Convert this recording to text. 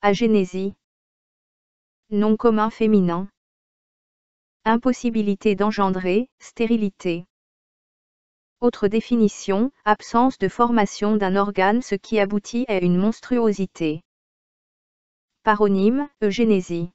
Agénésie. Nom commun féminin. Impossibilité d'engendrer, stérilité. Autre définition, absence de formation d'un organe ce qui aboutit à une monstruosité. Paronyme, eugénésie.